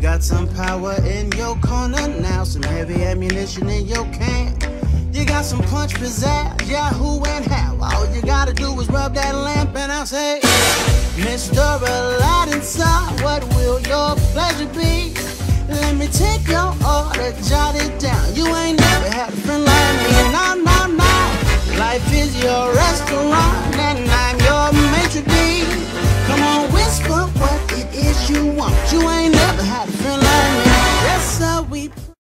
got some power in your corner now, some heavy ammunition in your can. You got some punch, pizzazz, yeah, who and how. All you gotta do is rub that lamp and I'll say, Mr. Aladdin, sir, what will your pleasure be? Let me take your order, jot it down. You ain't never had a friend like me, no, no, no. Life is your restaurant.